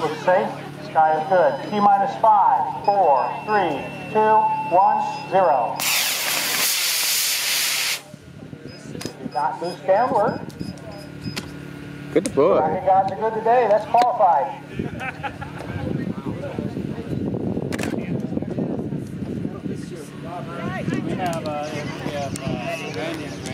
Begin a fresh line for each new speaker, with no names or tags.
would say. Sky is good. T minus five, four, three, two, one, zero. Do not loose downward.
Good boy.
Johnny guys are good today. That's qualified. we have, uh, uh